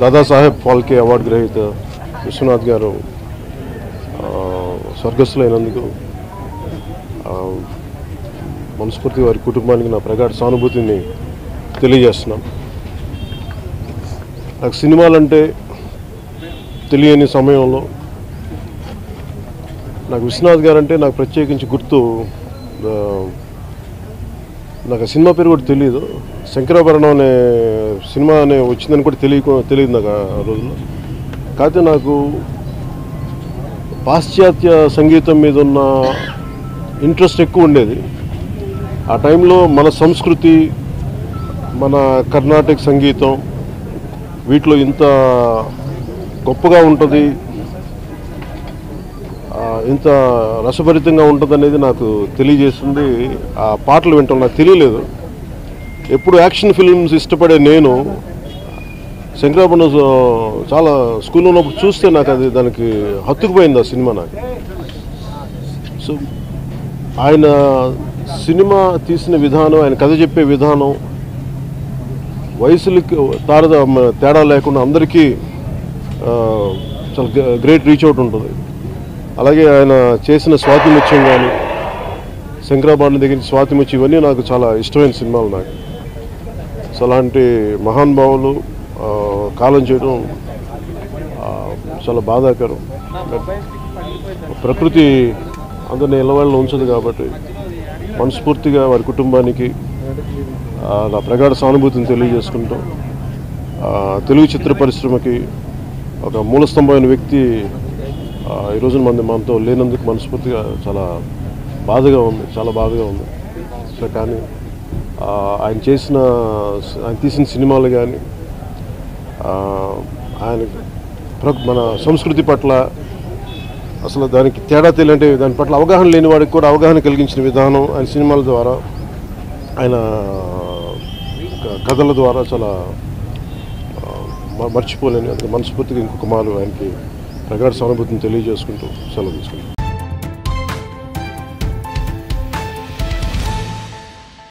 Dadasaheb Phalke award గ్రహీత విశ్వనాథ్ గారు ఆ, స్వర్గస్థులైనందుకు మనస్ఫూర్తి వారి కుటుంబానికి నా ప్రగాఢ సానుభూతిని తెలియజేస్తున్నాం. నాకు సినిమాలంటే తెలియని సమయంలో నాకు విశ్వనాథ్ గారు అంటే నాకు ప్రత్యేకించి గుర్తు నాకు సినిమా పేరు కూడా తెలియదు శంకరాభరణం అనే సినిమా అనే వచ్చిందని కూడా తెలియ తెలియదు నాకు ఆ రోజుల్లో. కాకపోతే నాకు పాశ్చాత్య సంగీతం మీద ఉన్న ఇంట్రెస్ట్ ఎక్కువ ఉండేది. ఆ టైంలో మన సంస్కృతి మన కర్ణాటక సంగీతం వీటిలో ఇంత గొప్పగా ఉంటుంది. ఇంత రసభరితంగా ఉంటుందనేది నాకు తెలియజేస్తుంది. ఆ పాటలు వింటాం నాకు తెలియలేదు. ఎప్పుడు యాక్షన్ ఫిల్మ్స్ ఇష్టపడే నేను శంకరాభరణం చాలా స్కూల్లో ఉన్నప్పుడు చూస్తే నాకు అది దానికి హత్తుకుపోయింది ఆ సినిమా నాకు. సో ఆయన సినిమా తీసిన విధానం ఆయన కథ చెప్పే విధానం వయసులకి తారద తేడా లేకుండా అందరికీ చాలా గ్రేట్ రీచ్ అవుట్ ఉంటుంది. అలాగే ఆయన చేసిన స్వాతి ముత్యం కానీ శంకరాభరణం దగ్గర నుంచి స్వాతి ఇవన్నీ నాకు చాలా ఇష్టమైన సినిమాలు నాకు. సో అలాంటి మహానుభావులు కాలం చేయడం చాలా బాధాకరం. ప్రకృతి అందరిని ఇళ్ళవాళ్ళు ఉంచదు కాబట్టి మనస్ఫూర్తిగా వారి కుటుంబానికి నా ప్రగాఢ సానుభూతిని తెలియజేసుకుంటాం తెలుగు చిత్ర పరిశ్రమకి ఒక మూలస్తంభమైన వ్యక్తి ఈరోజు ఈ రోజున మన మనతో లేనందుకు మనస్ఫూర్తిగా చాలా బాధగా ఉంది చాలా బాధగా ఉంది. సో కానీ ఆయన చేసిన ఆయన తీసిన సినిమాలు కానీ ఆయన ప్ర- మన సంస్కృతి పట్ల అసలు దానికి తేడా తెలియంటే దాని పట్ల అవగాహన లేని వాడికి కూడా అవగాహన కలిగించిన విధానం ఆయన సినిమాల ద్వారా ఆయన కథల ద్వారా చాలా మర్చిపోలేని అందుకే మనస్ఫూర్తిగా ఇంకొక మాలు ఆయనకి ప్రగాఢ సానుభూతిని తెలియజేసుకుంటూ సెలవు తీసుకుంటాం